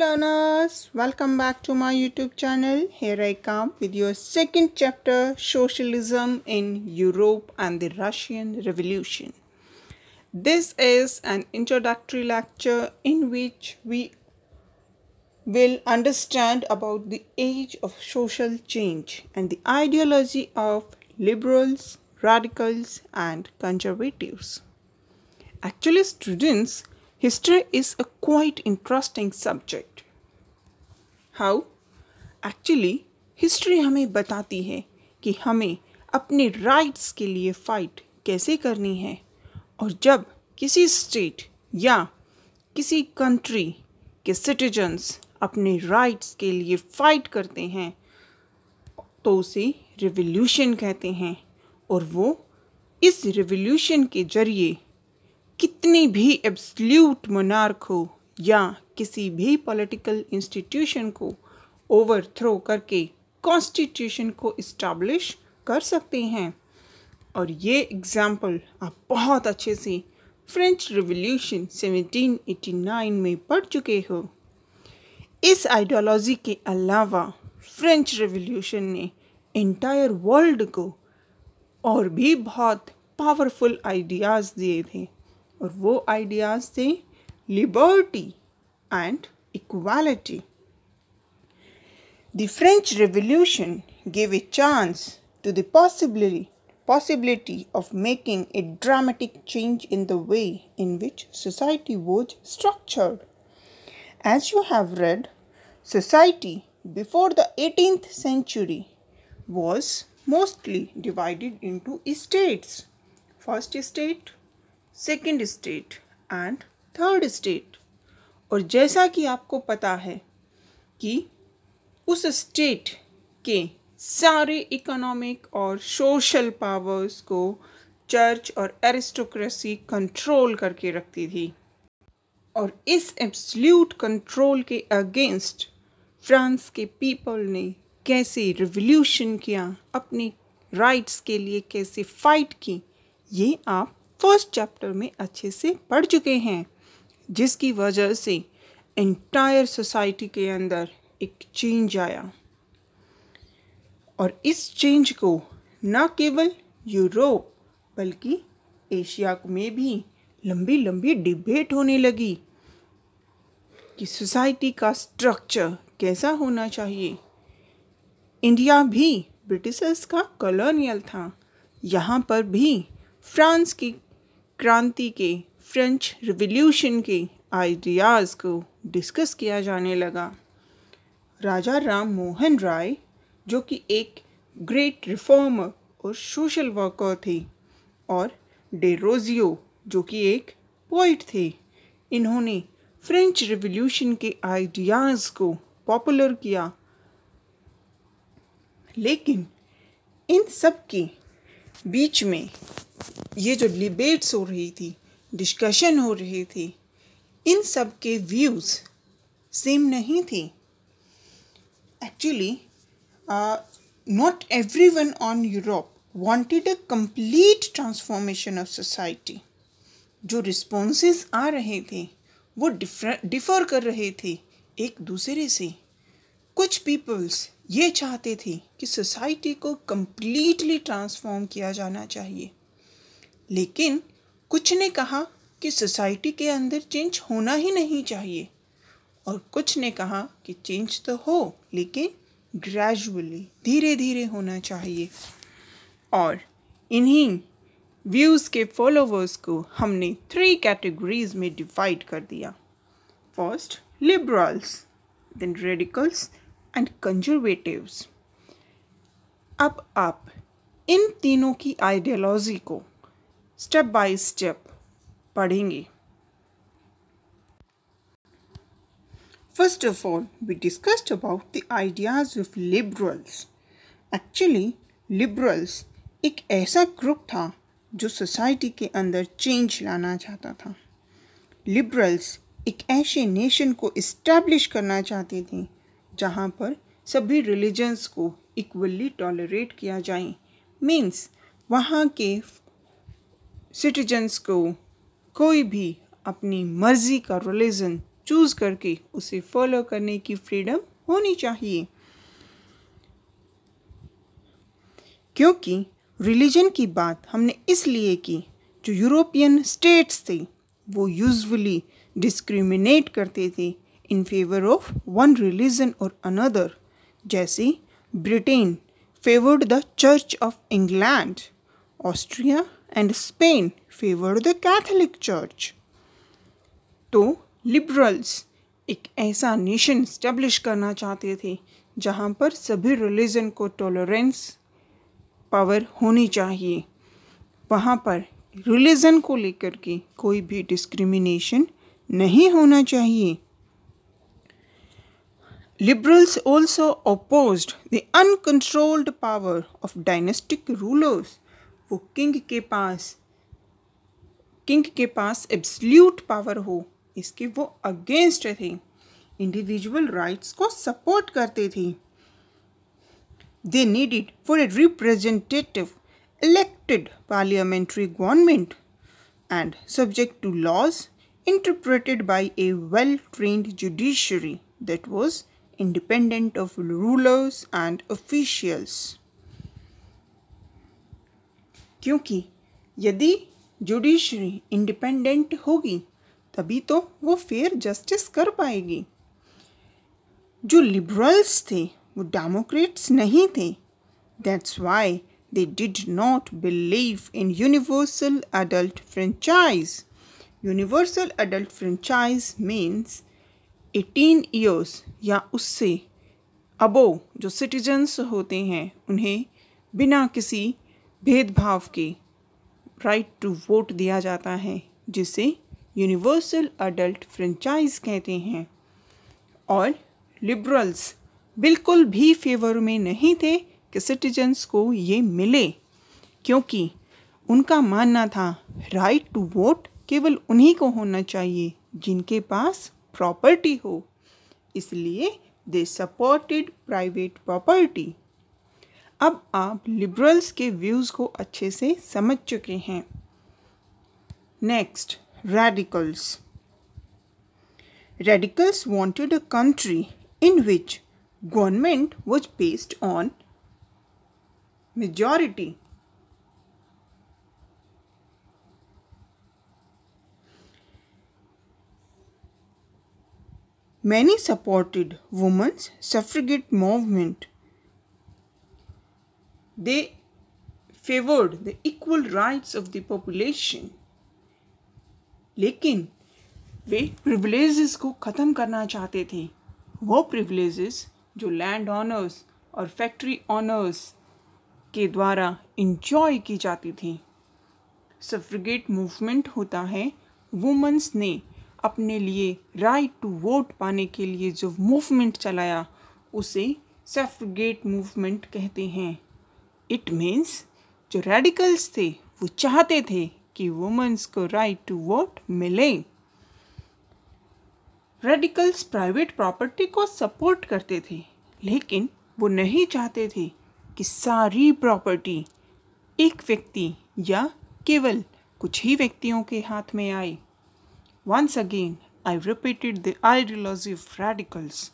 learners, welcome back to my YouTube channel. Here I come with your second chapter Socialism in Europe and the Russian Revolution. This is an introductory lecture in which we will understand about the age of social change and the ideology of liberals, radicals, and conservatives. Actually, students, history is a quite interesting subject. How? Actually, history हमें बताती है कि हमें अपने rights के लिए fight कैसे करनी है और जब किसी स्टेट या किसी कंट्री के सिटीजन्स अपने राइट्स के लिए फाइट करते हैं तो उसे रिवोल्यूशन कहते हैं और वो इस रिवोल्यूशन के ज़रिए कितनी भी एब्सल्यूट मोनार्क हो या किसी भी पॉलिटिकल इंस्टीट्यूशन को ओवरथ्रो करके कॉन्स्टिट्यूशन को इस्टेब्लिश कर सकते हैं। और ये एग्ज़ाम्पल आप बहुत अच्छे से फ्रेंच रिवोल्यूशन 1789 में पढ़ चुके हो। इस आइडियोलॉजी के अलावा फ्रेंच रिवोल्यूशन ने इंटायर वर्ल्ड को और भी बहुत पावरफुल आइडियाज़ दिए थे। और वो आइडियाज़ थे liberty and equality The French Revolution gave a chance to the possibility, possibility of making a dramatic change in the way in which society was structured. As you have read, society before the 18th century was mostly divided into states. First state, second state and third state. और जैसा कि आपको पता है कि उस state के सारे इकोनॉमिक और सोशल पावर्स को चर्च और एरिस्टोक्रेसी कंट्रोल करके रखती थी और इस एब्सल्यूट कंट्रोल के अगेंस्ट फ्रांस के पीपल ने कैसे रिवोल्यूशन किया, अपनी राइट्स के लिए कैसे फाइट की, ये आप फ़र्स्ट चैप्टर में अच्छे से पढ़ चुके हैं, जिसकी वजह से एंटायर सोसाइटी के अंदर एक चेंज आया। और इस चेंज को न केवल यूरोप, बल्कि एशिया में भी लंबी लंबी डिबेट होने लगी कि सोसाइटी का स्ट्रक्चर कैसा होना चाहिए। इंडिया भी ब्रिटिशर्स का कॉलोनियल था। यहाँ पर भी फ्रांस की क्रांति के फ्रेंच रिवॉल्यूशन के आइडियाज़ को डिस्कस किया जाने लगा। राजा राम मोहन राय, जो कि एक ग्रेट रिफॉर्मर और सोशल वर्कर थे, और डेरोजियो जो कि एक पोइट थे, इन्होंने फ्रेंच रिवॉल्यूशन के आइडियाज़ को पॉपुलर किया। लेकिन इन सब के बीच में ये जो डिबेट्स हो रही थी डिस्कशन हो रही थी, इन सब के व्यूज़ सेम नहीं थे। Actually not every one on Europe wanted a complete transformation of society जो रिस्पॉन्सेस आ रहे थे, वो डिफर कर रहे थे एक दूसरे से। कुछ पीपल्स ये चाहते थे कि सोसाइटी को कम्प्लीटली ट्रांसफॉर्म किया जाना चाहिए। लेकिन कुछ ने कहा कि सोसाइटी के अंदर चेंज होना ही नहीं चाहिए। और कुछ ने कहा कि चेंज तो हो, लेकिन ग्रेजुअली धीरे धीरे होना चाहिए। और इन्हीं व्यूज़ के फॉलोवर्स को हमने थ्री कैटेगरीज में डिवाइड कर दिया। First liberals then radicals and conservatives अब आप इन तीनों की आइडियोलॉजी को स्टेप बाय स्टेप पढ़ेंगे। First of all, we discussed about the ideas of liberals. Actually, liberals एक ऐसा ग्रुप था जो सोसाइटी के अंदर चेंज लाना चाहता था। लिबरल्स एक ऐसे नेशन को इस्टेब्लिश करना चाहते थे जहाँ पर सभी रिलीजन्स को इक्वली टॉलरेट किया जाए। मीन्स वहाँ के सिटीजन्स को कोई भी अपनी मर्ज़ी का रिलीजन चूज़ करके उसे फॉलो करने की फ्रीडम होनी चाहिए। क्योंकि रिलीजन की बात हमने इसलिए की, जो यूरोपियन स्टेट्स थे, वो यूजुअली डिस्क्रिमिनेट करते थे। In favour of one religion और अनदर जैसे Britain favoured the church of England Austria and Spain favoured the Catholic church तो लिबरल्स एक ऐसा नेशन स्टैब्लिश करना चाहते थे, जहाँ पर सभी रिलीजन को टॉलरेंस पावर होनी चाहिए। वहाँ पर रिलीजन को लेकर के कोई भी डिस्क्रिमिनेशन नहीं होना चाहिए। Liberals also opposed the uncontrolled power of dynastic rulers. वो किंग के पास किंग के पास एब्सल्यूट पावर हो इसके वो अगेंस्ट थे इंडिविजुअल राइट्स को सपोर्ट करते थे they needed for a representative elected parliamentary government and subject to laws interpreted by a well trained judiciary that was independent of rulers and officials. क्योंकि यदि judiciary independent होगी तभी तो वो फेयर जस्टिस कर पाएगी जो लिबरल्स थे वो डेमोक्रेट्स नहीं थे that's why they did not believe in universal adult franchise. Universal adult franchise means 18 years या उससे अबो जो सिटीजन्स होते हैं, उन्हें बिना किसी भेदभाव के राइट टू वोट दिया जाता है, जिसे यूनिवर्सल अडल्ट फ्रेंचाइज कहते हैं। और लिबरल्स बिल्कुल भी फेवर में नहीं थे कि सिटीजन्स को ये मिले, क्योंकि उनका मानना था राइट टू वोट केवल उन्हीं को होना चाहिए जिनके पास प्रॉपर्टी हो, इसलिए दे सपोर्टेड प्राइवेट प्रॉपर्टी अब आप लिबरल्स के व्यूज़ को अच्छे से समझ चुके हैं। Next radicals radicals wanted a country in which government was based on majority Many supported women's suffragette movement. They favored the equal rights of the population. लेकिन वे प्रिविलेजेस को ख़त्म करना चाहते थे वो प्रिविलेजेस जो लैंड ऑनर्स और फैक्ट्री ऑनर्स के द्वारा इंजॉय की जाती थी सफ्रिगेट मूवमेंट होता है वुमेंस ने अपने लिए राइट टू वोट पाने के लिए जो मूवमेंट चलाया, उसे सफगेट मूवमेंट कहते हैं। इट मीन्स जो रेडिकल्स थे, वो चाहते थे कि वुमेंस को राइट टू वोट मिले। रेडिकल्स प्राइवेट प्रॉपर्टी को सपोर्ट करते थे, लेकिन वो नहीं चाहते थे कि सारी प्रॉपर्टी एक व्यक्ति या केवल कुछ ही व्यक्तियों के हाथ में आए। Once again, I repeated the ideology of radicals.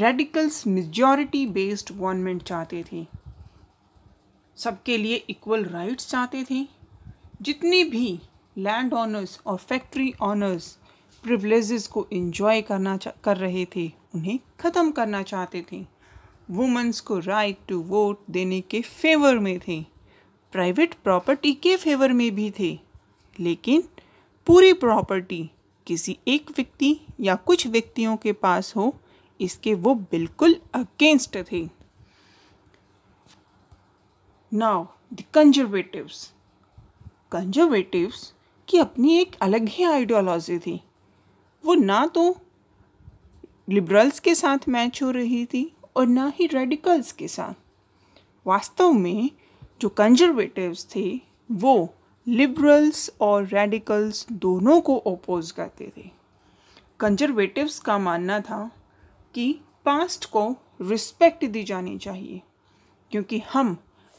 Radicals majority based government चाहते थे। सबके लिए इक्वल राइट्स चाहते थे। जितने भी लैंड ऑनर्स और फैक्ट्री ऑनर्स प्रिवलेजेस को इन्जॉय करना कर रहे थे उन्हें ख़त्म करना चाहते थे। वुमेंस को राइट टू वोट देने के फेवर में थे। प्राइवेट प्रॉपर्टी के फेवर में भी थे। लेकिन पूरी प्रॉपर्टी किसी एक व्यक्ति या कुछ व्यक्तियों के पास हो, इसके वो बिल्कुल अगेंस्ट थे। नाउ द कंजर्वेटिव्स कंजर्वेटिव्स की अपनी एक अलग ही आइडियोलॉजी थी। वो ना तो लिबरल्स के साथ मैच हो रही थी और ना ही रेडिकल्स के साथ। वास्तव में जो कंजर्वेटिव्स थे, वो लिबरल्स और रेडिकल्स दोनों को ओपोज करते थे। कंजर्वेटिव्स का मानना था कि पास्ट को रिस्पेक्ट दी जानी चाहिए, क्योंकि हम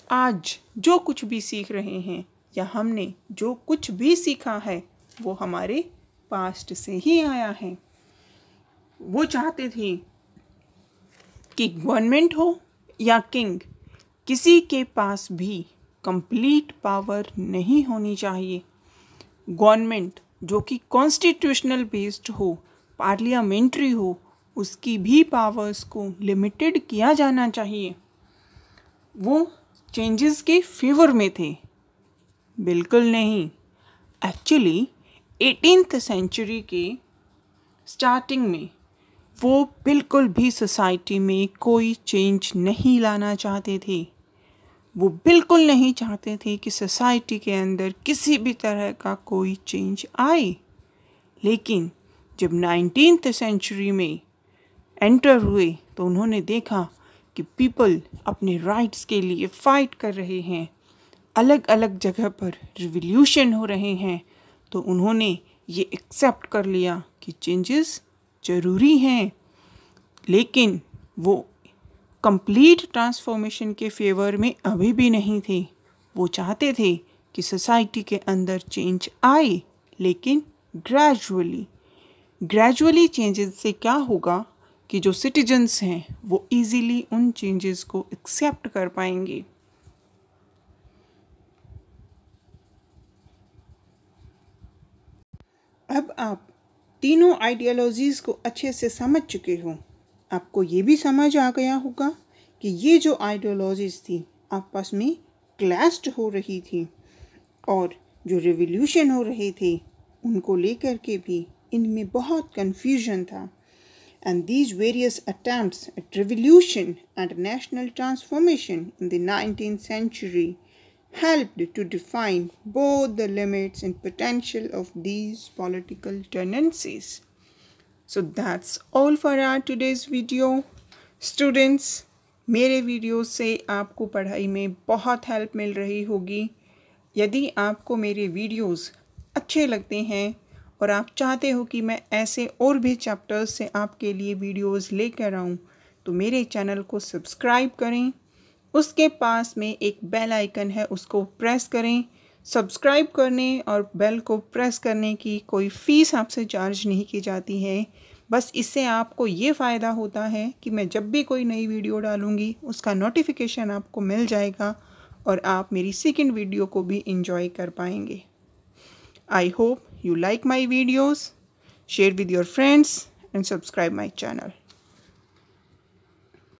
आज जो कुछ भी सीख रहे हैं या हमने जो कुछ भी सीखा है, वो हमारे पास्ट से ही आया है। वो चाहते थे कि गवर्नमेंट हो या किंग किसी के पास भी कंप्लीट पावर नहीं होनी चाहिए। गवर्नमेंट, जो कि कॉन्स्टिट्यूशनल बेस्ड हो पार्लियामेंट्री हो, उसकी भी पावर्स को लिमिटेड किया जाना चाहिए। वो चेंजेस के फेवर में थे। बिल्कुल नहीं। एक्चुअली एटीनथ सेंचुरी के स्टार्टिंग में वो बिल्कुल भी सोसाइटी में कोई चेंज नहीं लाना चाहते थे। वो बिल्कुल नहीं चाहते थे कि सोसाइटी के अंदर किसी भी तरह का कोई चेंज आए। लेकिन जब नाइनटीन सेंचुरी में एंटर हुए तो उन्होंने देखा कि पीपल अपने राइट्स के लिए फ़ाइट कर रहे हैं। अलग अलग जगह पर रिवोल्यूशन हो रहे हैं। तो उन्होंने ये एक्सेप्ट कर लिया कि चेंजेस ज़रूरी हैं। लेकिन वो कंप्लीट ट्रांसफॉर्मेशन के फेवर में अभी भी नहीं थे। वो चाहते थे कि सोसाइटी के अंदर चेंज आए, लेकिन ग्रेजुअली ग्रेजुअली चेंजेस से क्या होगा कि जो सिटीजन्स हैं, वो इजीली उन चेंजेस को एक्सेप्ट कर पाएँगे। अब आप तीनों आइडियोलॉजीज़ को अच्छे से समझ चुके हो। आपको ये भी समझ आ गया होगा कि ये जो आइडियोलॉजीज थी, आपस में क्लैश्ड हो रही थी और जो रिवोल्यूशन हो रहे थे, उनको लेकर के भी इनमें बहुत कंफ्यूजन था। And these various attempt at revolution and national transformation in the nineteen century helped to define both the limits and potential of these political tendencies So that's all for our today's video students मेरे videos से आपको पढ़ाई में बहुत help मिल रही होगी। यदि आपको मेरे वीडियोस अच्छे लगते हैं और आप चाहते हो कि मैं ऐसे और भी चैप्टर्स से आपके लिए वीडियोस लेकर आऊँ तो मेरे चैनल को सब्सक्राइब करें। उसके पास में एक बेल आइकन है, उसको प्रेस करें। सब्सक्राइब करने और बेल को प्रेस करने की कोई फ़ीस आपसे चार्ज नहीं की जाती है बस इससे आपको ये फ़ायदा होता है कि मैं जब भी कोई नई वीडियो डालूँगी, उसका नोटिफिकेशन आपको मिल जाएगा और आप मेरी सेकेंड वीडियो को भी इंजॉय कर पाएँगे I hope you like my videos share with your friends and subscribe my channel.